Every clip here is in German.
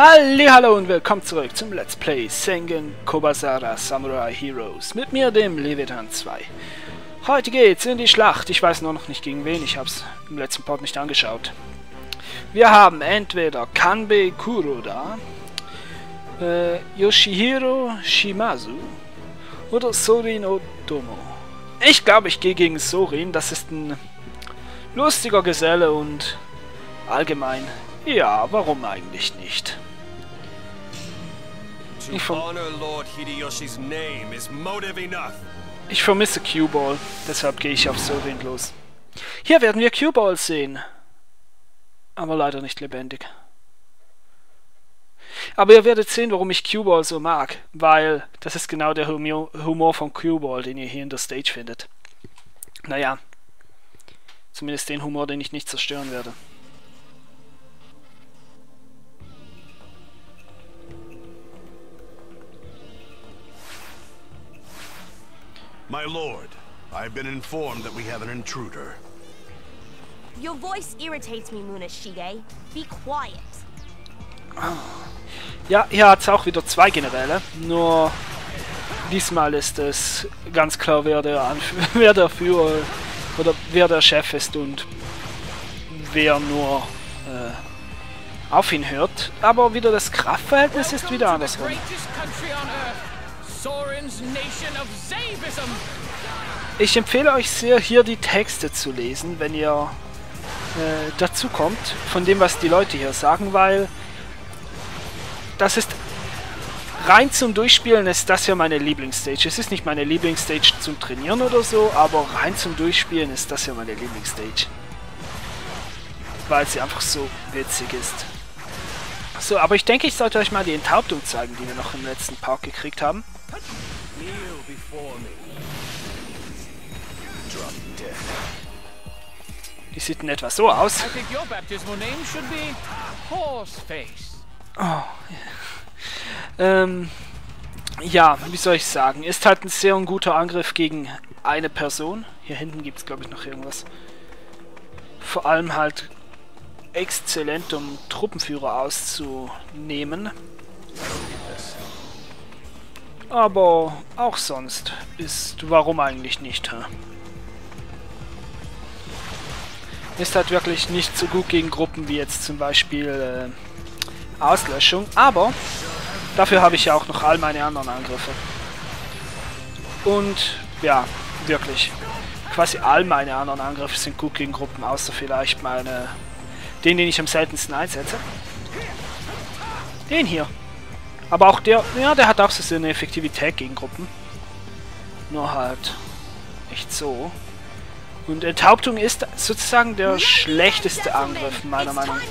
Hallo und willkommen zurück zum Let's Play Sengen Kobasara Samurai Heroes mit mir, dem Leviathan 2. Heute geht's in die Schlacht. Ich weiß nur noch nicht gegen wen, ich hab's im letzten Part nicht angeschaut. Wir haben entweder Kanbei Kuroda, äh, Yoshihiro Shimazu oder Sorin Otomo. Ich glaube, ich gehe gegen Sorin. Das ist ein lustiger Geselle und allgemein, ja, warum eigentlich nicht? Ich, verm ich vermisse Q-Ball, deshalb gehe ich auf Sorin los. Hier werden wir Q-Ball sehen. Aber leider nicht lebendig. Aber ihr werdet sehen, warum ich Q-Ball so mag, weil das ist genau der Humor von Q-Ball, den ihr hier in der Stage findet. Naja, zumindest den Humor, den ich nicht zerstören werde. My lord, I've been informed that we have an intruder. Your voice irritates me, Munashige. Be quiet. Ja, hier hat es auch wieder zwei Generäle. Nur diesmal ist es ganz klar, wer der, Anf wer der Führer oder wer der Chef ist und wer nur äh, auf ihn hört. Aber wieder das Kraftverhältnis ist wieder andersrum. Ich empfehle euch sehr, hier die Texte zu lesen, wenn ihr äh, dazu kommt, von dem, was die Leute hier sagen, weil das ist rein zum Durchspielen ist das ja meine Lieblingsstage. Es ist nicht meine Lieblingsstage zum Trainieren oder so, aber rein zum Durchspielen ist das ja meine Lieblingsstage. Weil sie einfach so witzig ist. So, aber ich denke, ich sollte euch mal die Enthauptung zeigen, die wir noch im letzten Park gekriegt haben. Die sieht in etwa so aus. Oh. Ähm, ja, wie soll ich sagen? Ist halt ein sehr guter Angriff gegen eine Person. Hier hinten gibt es, glaube ich, noch irgendwas. Vor allem halt exzellent, um Truppenführer auszunehmen. Aber auch sonst ist, warum eigentlich nicht? Hä? Ist halt wirklich nicht so gut gegen Gruppen wie jetzt zum Beispiel äh, Auslöschung, aber dafür habe ich ja auch noch all meine anderen Angriffe. Und ja, wirklich, quasi all meine anderen Angriffe sind gut gegen Gruppen, außer vielleicht meine, den, den ich am seltensten einsetze. Den hier. Aber auch der, ja, der hat auch so eine Effektivität gegen Gruppen. Nur halt nicht so. Und Enthauptung ist sozusagen der schlechteste Angriff, meiner Meinung nach.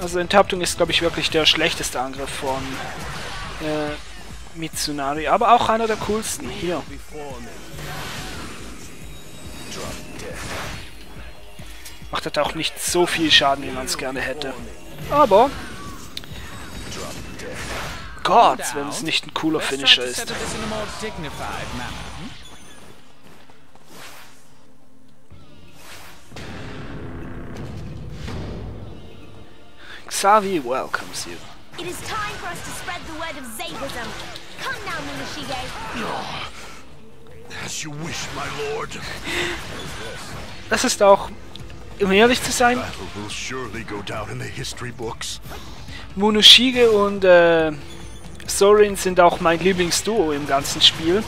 Also Enthauptung ist, glaube ich, wirklich der schlechteste Angriff von äh, Mitsunari. Aber auch einer der coolsten. Hier. Macht halt auch nicht so viel Schaden, wie man es gerne hätte. Aber... Gott, wenn es nicht ein cooler Finisher ist. Xavi welcomes you. It is time for us to spread the word of Zavism. Come now, Munashige. As you wish, my lord. Das ist auch um ehrlich zu sein, Monoshige und äh, Sorin sind auch mein Lieblingsduo im ganzen Spiel.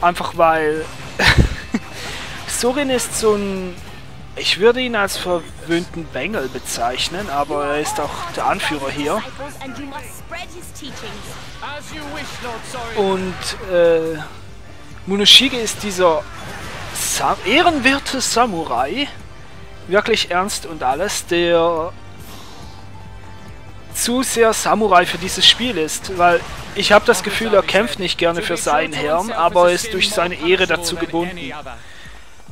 Einfach weil Sorin ist so ein... Ich würde ihn als verwöhnten Bengel bezeichnen, aber er ist auch der Anführer hier. Und äh, Monoshige ist dieser Sa ehrenwerte Samurai, wirklich ernst und alles, der zu sehr Samurai für dieses Spiel ist, weil ich habe das Gefühl, er kämpft nicht gerne für seinen Herrn, aber ist durch seine Ehre dazu gebunden.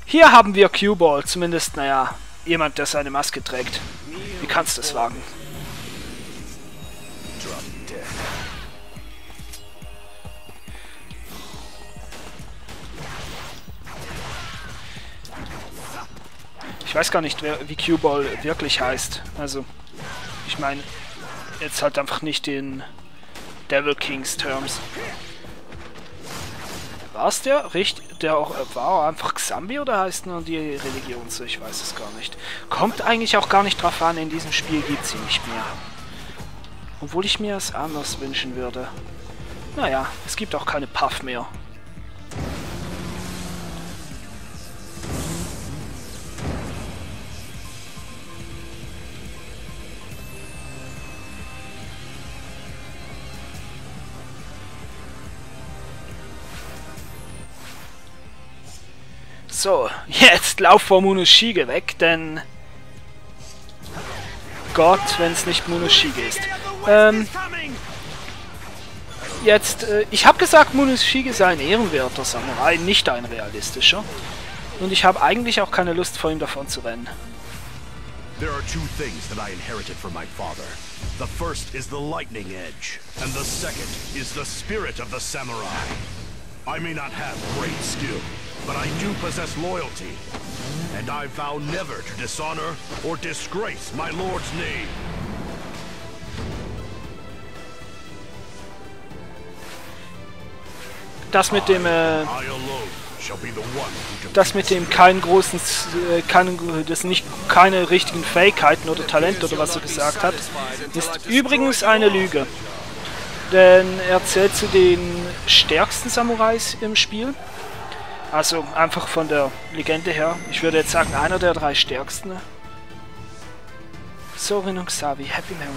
Hier haben wir Q-Ball, zumindest, naja, jemand, der seine Maske trägt. Wie kannst du das wagen? Ich weiß gar nicht, wer, wie Q-Ball wirklich heißt. Also, ich meine, jetzt halt einfach nicht in Devil Kings Terms. War es der? Richtig, der auch, äh, war einfach Xambi oder heißt nur die Religion so? Ich weiß es gar nicht. Kommt eigentlich auch gar nicht drauf an, in diesem Spiel gibt sie nicht mehr. Obwohl ich mir es anders wünschen würde. Naja, es gibt auch keine Puff mehr. So, jetzt lauf vor Munoshige weg, denn... Gott, wenn es nicht Munoshige ist. Ähm, jetzt, äh, ich habe gesagt, Munoshige sei ein ehrenwerter Samurai, nicht ein realistischer. Und ich habe eigentlich auch keine Lust, vor ihm davon zu rennen. There are two things that I inherited from my father. The first is the lightning edge, and the second is the spirit of the samurai. I may not have great skill, but I do possess loyalty. And I vow never to dishonor or disgrace my lord's name. Das mit dem, äh, das mit dem keinen großen, äh, keinen, das nicht keine richtigen Fähigkeiten oder Talent oder was er gesagt hat, ist übrigens eine Lüge. Denn er zählt zu den stärksten Samurais im Spiel. Also einfach von der Legende her. Ich würde jetzt sagen, einer der drei stärksten. Sorin und Xavi, Happy Memory.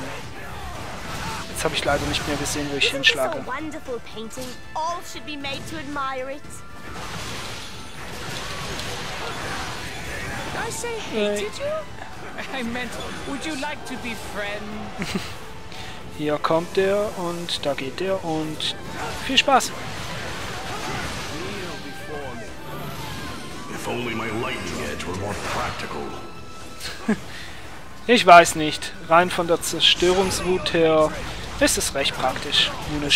Jetzt habe ich leider nicht mehr gesehen, wo ich Isn't hinschlage. wonderful painting? All should be made to admire it. I say hey, did you? I meant, would you like to be friends? Hier kommt der und da geht der und viel Spaß. Ich weiß nicht. Rein von der Zerstörungswut her ist es recht praktisch, me.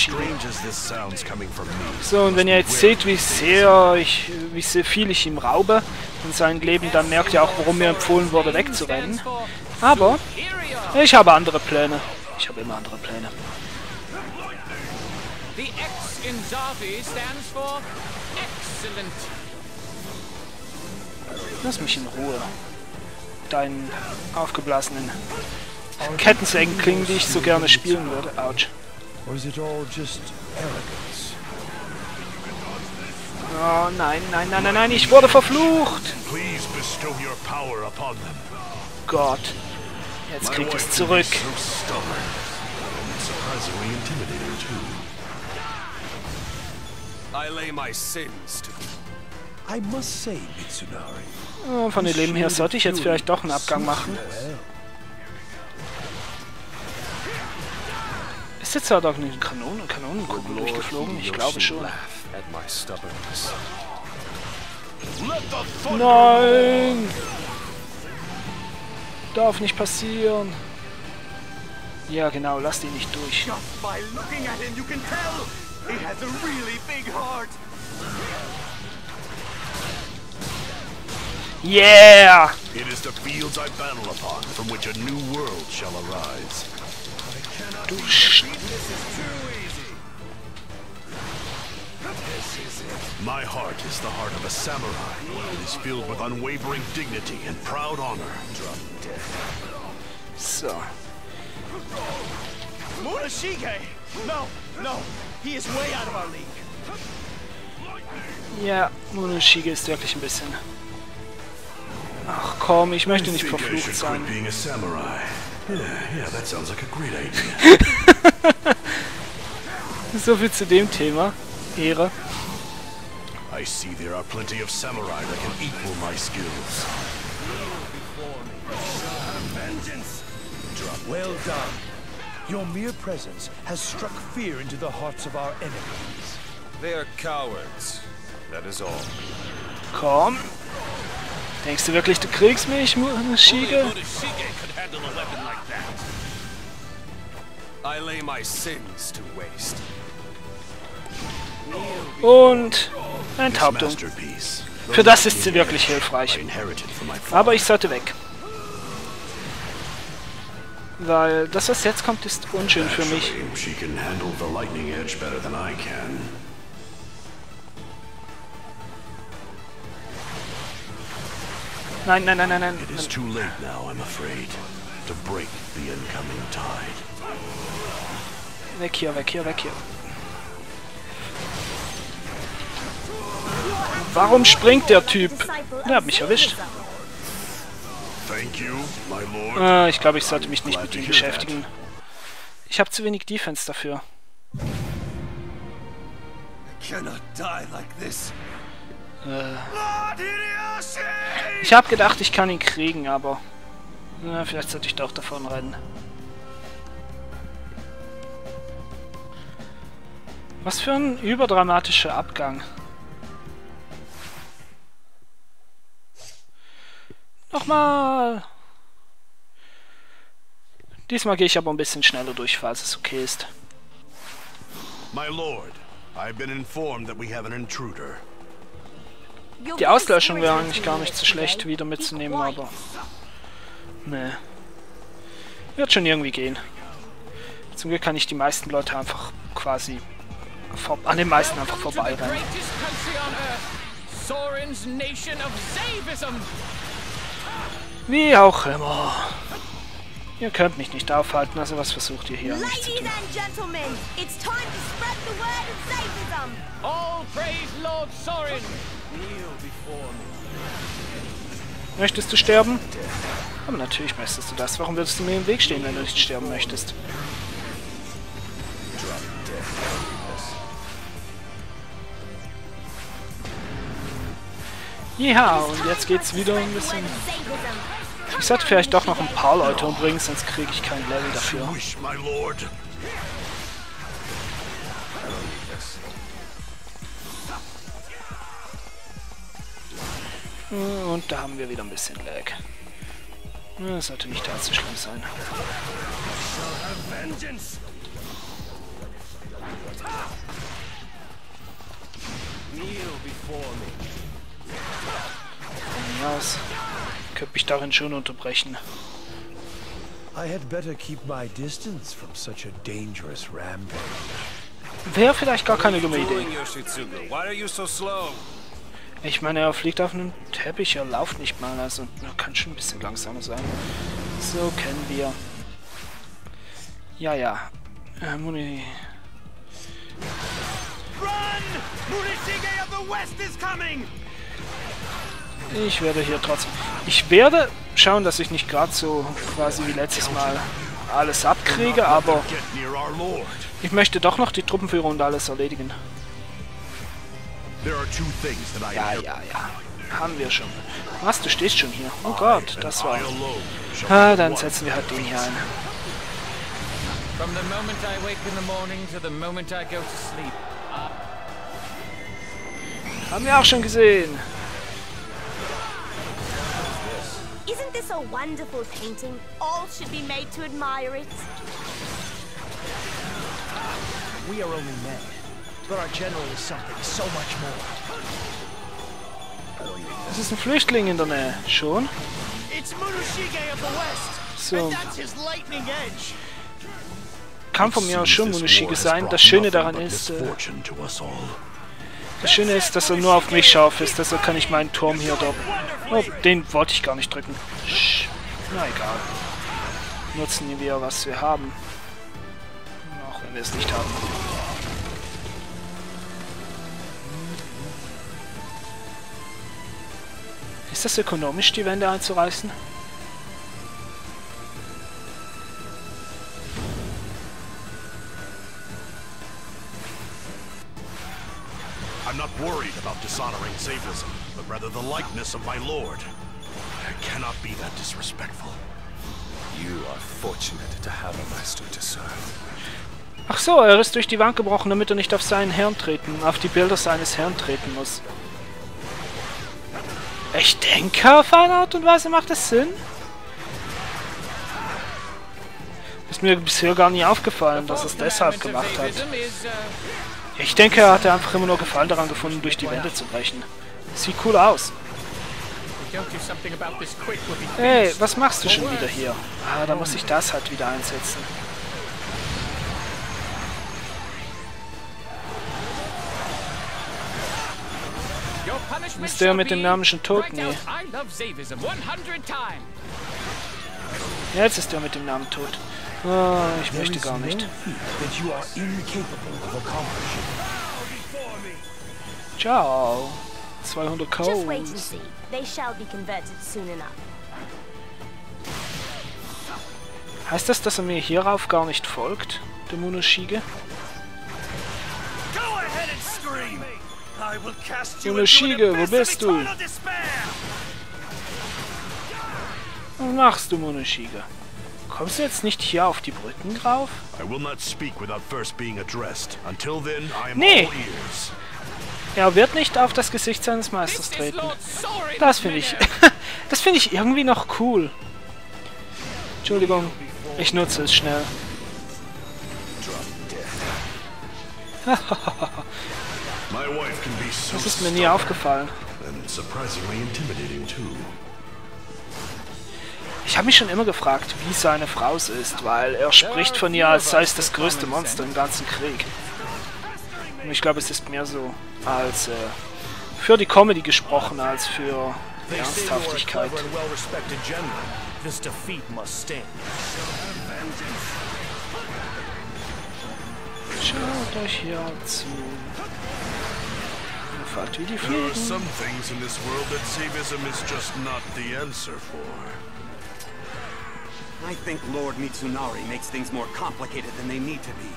So, und wenn ihr jetzt seht, wie sehr ich, wie sehr viel ich ihm raube in seinem Leben, dann merkt ihr auch, warum mir empfohlen wurde, wegzurennen. Aber ich habe andere Pläne. Ich habe immer andere Pläne. The X in Zavi stands for excellent. Lass mich in Ruhe. Deinen aufgeblasenen Kettensägenklingen, die ich so gerne spielen würde. Autsch. Oh nein, nein, nein, nein, nein, ich wurde verflucht. Please bestow your power upon them. Gott. Jetzt kriegt es zurück. I lay my sins to Oh, von dem Leben her sollte ich jetzt vielleicht doch einen Abgang machen. Ist jetzt da doch eine Kanone, Kanonenkugel durchgeflogen? Ich glaube schon. Nein! Darf nicht passieren. Ja, genau, lass die nicht durch. Just by looking at him, you can tell he has a really big heart. Yeah! It is the fields I battle upon from which a new world shall arise. Du oh, Sch My heart is the heart of a samurai. It is filled with unwavering dignity and proud honor. So. Murashige! No, no, he is way out of our league. Ja, Monoshige ist wirklich ein bisschen... Ach komm, ich möchte nicht verflucht sein. quit being a samurai. Yeah, yeah, that sounds like a great idea. So viel zu dem Thema. Ehre. I see there are plenty of samurai that can equal my skills. Well done. Your mere presence has struck fear into the hearts of our enemies. They are cowards. That is all. Komm. Denkst du wirklich, du kriegst mich, waste. Und This Enthauptung. Für das ist sie wirklich hilfreich. Aber ich sollte weg. Weil das, was jetzt kommt, ist unschön für mich. Nein, nein, nein, nein, nein. It is too late now, I'm afraid, to break the incoming tide. Weg hier, weg hier, weg hier. Warum springt der Typ? Der hat mich erwischt. Thank you, my lord. Äh, ich glaube, ich sollte mich nicht mit ihm beschäftigen. Ich habe zu wenig Defense dafür. Cannot die like this. Hideyoshi! Ich habe gedacht, ich kann ihn kriegen, aber... Na, vielleicht sollte ich doch davon rennen. Was für ein überdramatischer Abgang. Nochmal! Diesmal gehe ich aber ein bisschen schneller durch, falls es okay ist. My lord, I've been informed that we have an intruder. Die Auslöschung wäre eigentlich gar nicht so schlecht, wieder mitzunehmen, aber... Nee. Wird schon irgendwie gehen. Zum Glück kann ich die meisten Leute einfach quasi... Vor an den meisten einfach vorbeirennen. of Zavism. Wie auch immer. Ihr könnt mich nicht aufhalten, also was versucht ihr hier mich zu Ladies tun? and gentlemen, it's time to spread the word of Zavism. All praise Lord Sorin. Möchtest du sterben? Aber natürlich möchtest du das. Warum würdest du mir im Weg stehen, wenn du nicht sterben möchtest? Ja, und jetzt geht's wieder ein bisschen... Ich sollte vielleicht doch noch ein paar Leute umbringen, sonst kriege ich kein Level dafür. Und da haben wir wieder ein bisschen Lag. Das sollte nicht allzu schlimm sein. Von mir aus könnte mich darin schon unterbrechen. I had better keep my distance from such a dangerous rampage. Wäre vielleicht gar keine dumme Idee. Ich meine, er fliegt auf einem Teppich, er lauft nicht mal, also er kann schon ein bisschen langsamer sein. So kennen wir. Ja, ja. Äh, Muni. Ich werde hier trotzdem... Ich werde schauen, dass ich nicht gerade so quasi wie letztes Mal alles abkriege, aber ich möchte doch noch die Truppenführer und alles erledigen. Ja, ja, ja. Haben wir schon. Was, du stehst schon hier? Oh I Gott, das war... Ah, dann one. setzen wir halt den hier ein. From the moment I wake in the morning to the moment I go to sleep. Haben wir auch schon gesehen. Isn't this a wonderful painting? All should be made to admire it. We are only men, Es ist ein Flüchtling in der Nähe. Schon? So. Kann von mir aus schon has sein. brought Das Schöne daran but ist... Äh, misfortune to us all. das Schöne ist, dass er nur auf mich scharf ist. Deshalb kann ich meinen Turm hier dort... Oh, den wollte ich gar nicht drücken. Sch. Na egal. Nutzen wir, was wir haben. Auch wenn wir es nicht haben. Ist das ökonomisch, die Wände einzureißen? I'm not worried about dishonoring Zavism, but rather the likeness of my lord. I cannot be that disrespectful. You are fortunate to have a master to serve. Ach so, er ist durch die Wand gebrochen, damit er nicht auf seinen Herrn treten, auf die Bilder seines Herrn treten muss. Ich denke, auf eine Art und Weise macht es Sinn. Ist mir bisher gar nie aufgefallen, dass es deshalb gemacht hat. Ich denke, er hatte einfach immer nur Gefallen daran gefunden, durch die Wände zu brechen. Sieht cool aus. Hey, was machst du schon wieder hier? Ah, da muss ich das halt wieder einsetzen. Ist der mit dem Namen schon tot? Nee. out, I love Zavism 100 times. Jetzt ist der mit dem Namen tot. Oh, ich möchte gar nicht. Ciao. 200 Just wait and Codes. Heißt das, dass er mir hierauf gar nicht folgt, der Monoshige? Monoshige, wo bist du? Was machst du, Monoshige? Kommst du jetzt nicht hier auf die Brücken drauf? I will not speak without first being addressed. Until then, I am Nee. all ears. Er wird nicht auf das Gesicht seines Meisters treten. Das finde ich. Das finde ich irgendwie noch cool. Entschuldigung, ich nutze es schnell. Das ist mir nie aufgefallen. Ich habe mich schon immer gefragt, wie seine Frau so ist, weil er spricht von ihr, als sei es das größte Monster im ganzen Krieg. Und ich glaube, es ist mehr so als äh, für die Comedy gesprochen, als für Ernsthaftigkeit. Schaut euch hier zu. Fahrt wie die There are some things in this world that Zavism is just not the answer for. I think Lord Mitsunari makes things more complicated than they need to be.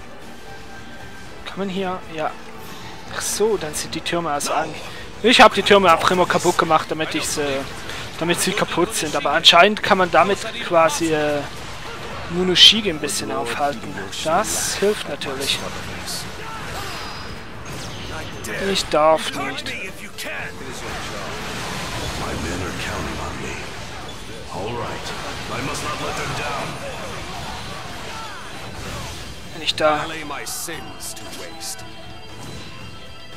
Kann man hier, ja. Ach so, dann sind die Türme also an. Ich habe die Türme einfach immer kaputt gemacht, damit ich sie, damit sie kaputt sind. Aber anscheinend kann man damit quasi äh, Monoshige ein bisschen aufhalten. Das hilft natürlich. Let them down. Wenn ich da,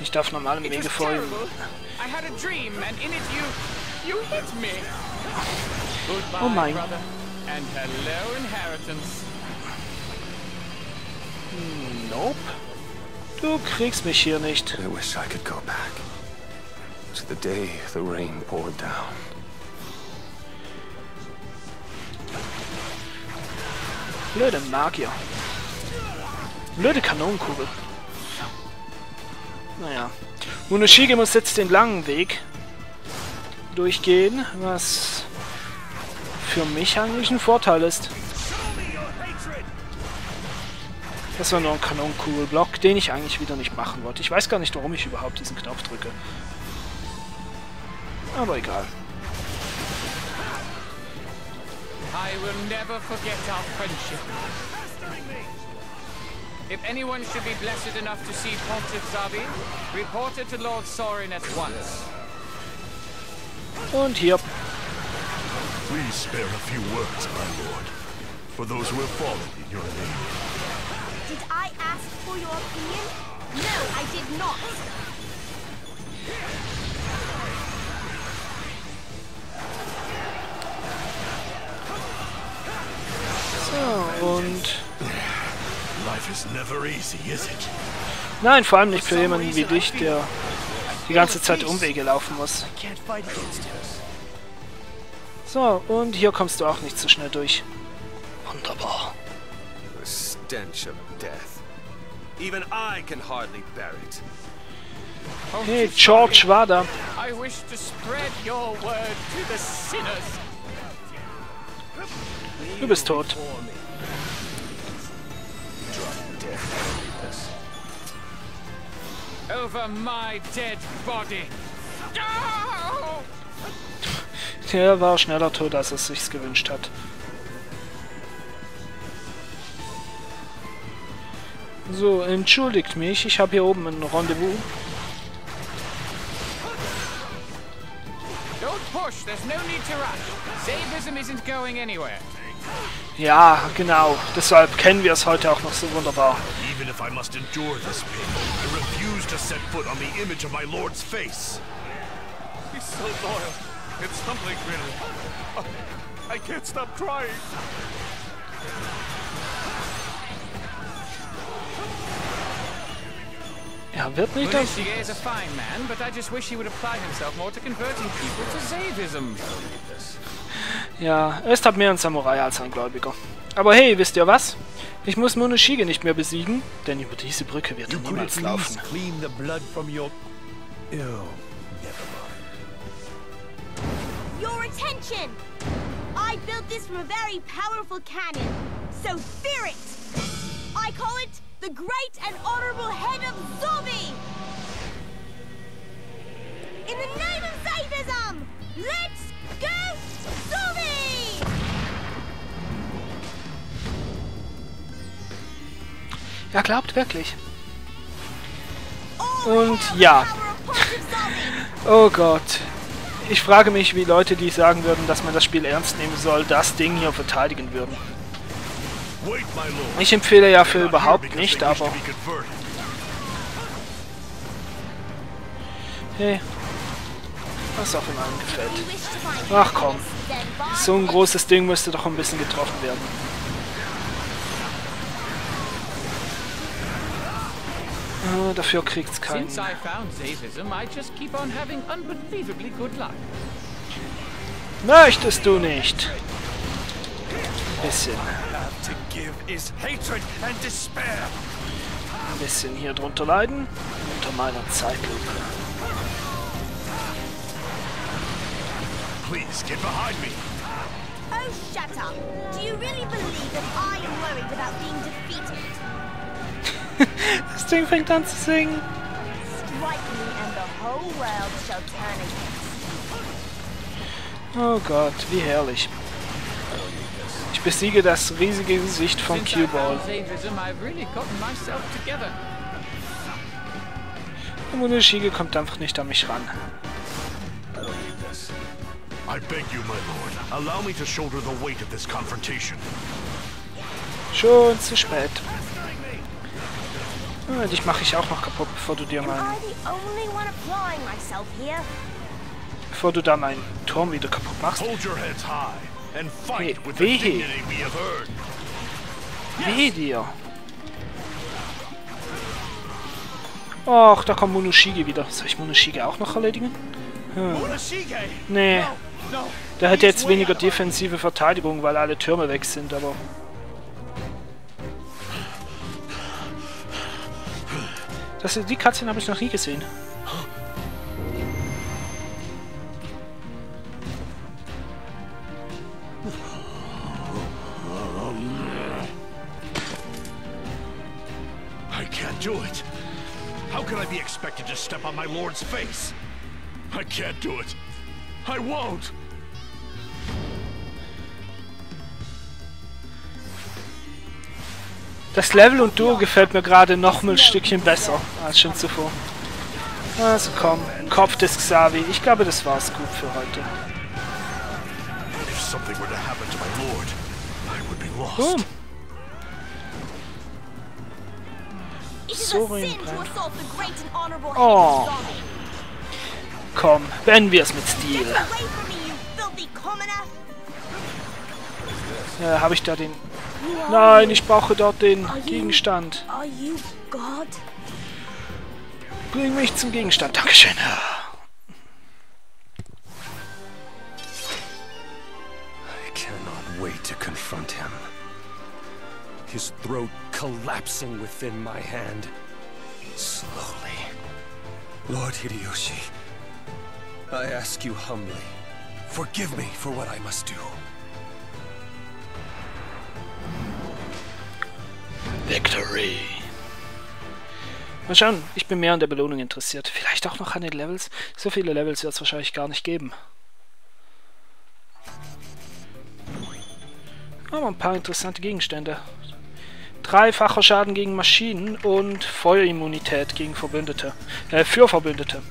ich darf normalem Wege folgen. terrible. I had a dream, and in it you... you hit me. Goodbye, Oh mein. brother. And hello, inheritance. Nope. Du kriegst mich hier nicht. I wish I could go back. To the day the rain poured down. Blöde Magier. Blöde Kanonenkugel. Naja. Monoshige muss jetzt den langen Weg durchgehen, was für mich eigentlich ein Vorteil ist. Das war nur ein Kanonenkugelblock, den ich eigentlich wieder nicht machen wollte. Ich weiß gar nicht, warum ich überhaupt diesen Knopf drücke. Aber egal. I will never forget our friendship. If anyone should be blessed enough to see Pontiff Zabi, report it to Lord Sorin at once. Und hier. Please spare a few words, my lord. For those who have fallen in your name. Did I ask for your opinion? No, I did not. So, und... Life is never easy, is it? Nein, vor allem nicht für jemanden wie dich, der die ganze Zeit Umwege laufen muss. So, und hier kommst du auch nicht so schnell durch. Wunderbar. The stench of death. Even I can hardly bear it. Hey, George war da. I wish to spread your word to the sinners. Du bist tot. Over my dead body. Der war schneller tot, als er es sich gewünscht hat. So, entschuldigt mich, ich habe hier oben ein Rendezvous. Don't push, there's no need to rush. Zabism isn't going anywhere. Ja, genau. Deshalb kennen wir es heute auch noch so wunderbar. Even if I must endure this pain, I refuse to set foot on the image of my lord's face. He's so loyal. It's humbling, really. I can't stop crying. Converting people to Zavism. Ja, er ist halt mehr ein Samurai als ein Gläubiger. Aber hey, wisst ihr was? Ich muss Monoshige nicht mehr besiegen, denn über diese Brücke wird er niemals laufen. clean the blood from your... Ew, never mind. Your attention! I built this from a very powerful cannon, so fear it! I call it the Great and Honorable Head of Zombie! In the name of Zavism, let's go Zombie! Er glaubt wirklich. Und ja. Oh Gott. Ich frage mich, wie Leute, die sagen würden, dass man das Spiel ernst nehmen soll, das Ding hier verteidigen würden. Ich empfehle ja für überhaupt nicht, aber hey, was auch immer einem gefällt. Ach komm, so ein großes Ding müsste doch ein bisschen getroffen werden. Äh, dafür kriegt's keinen. Möchtest du nicht? Ein bisschen, is hatred and despair. ein bisschen hier drunter leiden. Unter meiner Zeitlupe. Please, get behind me. Oh, shut up! Do you really believe that I am worried about being defeated? Das Ding fängt an zu singen. Strike me and the whole world shall turn against Oh Gott, wie herrlich. Ich besiege das riesige Gesicht von together. Monoshige kommt einfach nicht an mich ran. I beg you, my lord, allow me to shoulder the weight of this confrontation. Schon zu spät. Ah, dich mache ich auch noch kaputt, bevor du dir Am mein, I the only one applying myself here? bevor du da meinen Turm wieder kaputt machst. Hold your heads high and fight Hey, with the dignity we have earned. Weh dir. Och, da kommt Monoshige wieder. Soll ich Monoshige auch noch erledigen? Murashige! Nee, der hat jetzt weniger defensive Verteidigung, weil alle Türme weg sind, aber... Das, die Cutscene habe ich noch nie gesehen. Do it. How can I be expected to step on my lord's face? I can't do it. I won't. Das Level und Duo gefällt mir gerade noch mal ein Stückchen besser als schon zuvor. Also komm, Kopf des Xavi. Ich glaube, das war's gut für heute. If head Oh. Komm, beenden wir es mit Stil. Äh, habe ich da den... Nein, ich brauche dort den Gegenstand. Bring mich zum Gegenstand. Dankeschön. I cannot wait to confront him. His throat collapsing within my hand. Slowly. Lord Hideyoshi, I ask you humbly, forgive me for what I must do. Victory. Mal schauen, ich bin mehr an der Belohnung interessiert. Vielleicht auch noch an den Levels. So viele Levels wird es wahrscheinlich gar nicht geben. Aber ein paar interessante Gegenstände. Dreifacher Schaden gegen Maschinen und Feuerimmunität gegen Verbündete. Äh, für Verbündete.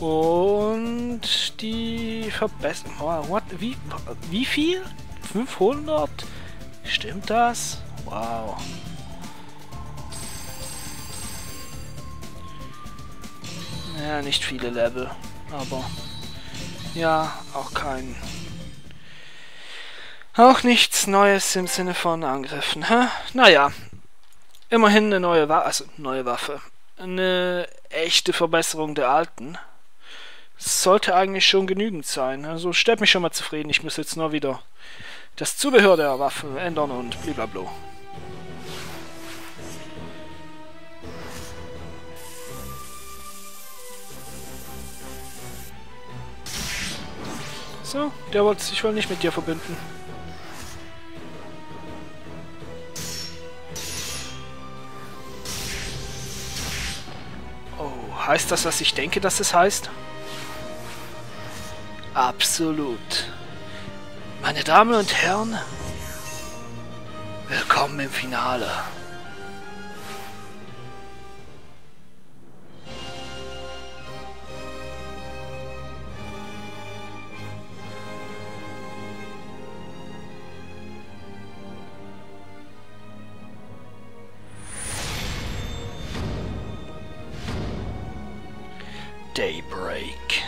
Und die Verbesserung. Wow, what? Wie, wie viel? 500? Stimmt das? Wow. Ja, nicht viele Level, aber ja, auch kein... Auch nichts Neues im Sinne von Angriffen, hä? Naja, immerhin eine neue Waffe, also neue Waffe. Eine echte Verbesserung der alten. Sollte eigentlich schon genügend sein. Also stellt mich schon mal zufrieden. Ich muss jetzt nur wieder das Zubehör der Waffe ändern und blablabla. So, der wollte sich wohl nicht mit dir verbinden. Heißt das, was ich denke, dass es heißt? Absolut. Meine Damen und Herren, willkommen im Finale. Daybreak.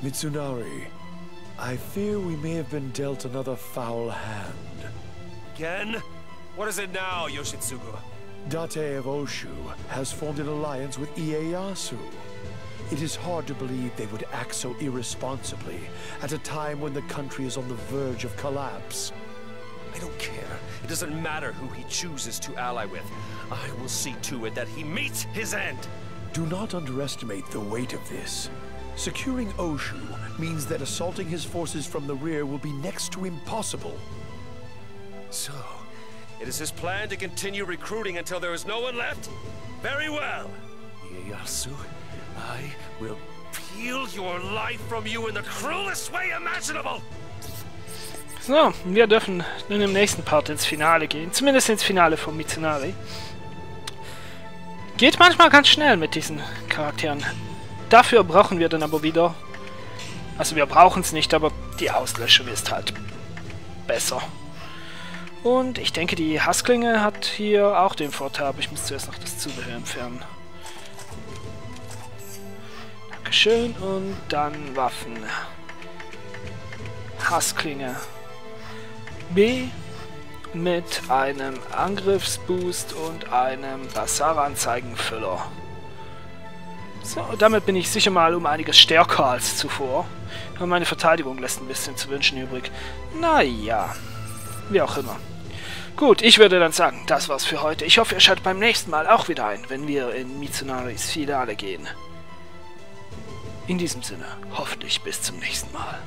Mitsunari, I fear we may have been dealt another foul hand. Again? What is it now, Yoshitsugu? Date of Oshu has formed an alliance with Ieyasu. It is hard to believe they would act so irresponsibly at a time when the country is on the verge of collapse. I don't care. It doesn't matter who he chooses to ally with. I will see to it that he meets his end. Do not underestimate the weight of this. Securing Oshu means that assaulting his forces from the rear will be next to impossible. So, it is his plan to continue recruiting until there is no one left? Very well. Ieyasu, I will peel your life from you in the cruelest way imaginable! So, wir dürfen nun im nächsten Part ins Finale gehen. Zumindest ins Finale von Mitsunari. Geht manchmal ganz schnell mit diesen Charakteren. Dafür brauchen wir dann aber wieder... Also wir brauchen es nicht, aber die Auslöschung ist halt besser. Und ich denke, die Hassklinge hat hier auch den Vorteil, aber ich muss zuerst noch das Zubehör entfernen. Dankeschön. Und dann Waffen. Hassklinge. B mit einem Angriffsboost und einem Basara-Anzeigenfüller. So, damit bin ich sicher mal um einiges stärker als zuvor. Aber meine Verteidigung lässt ein bisschen zu wünschen übrig. Naja, wie auch immer. Gut, ich würde dann sagen, das war's für heute. Ich hoffe, ihr schaltet beim nächsten Mal auch wieder ein, wenn wir in Mitsunaris Finale gehen. In diesem Sinne, hoffentlich bis zum nächsten Mal.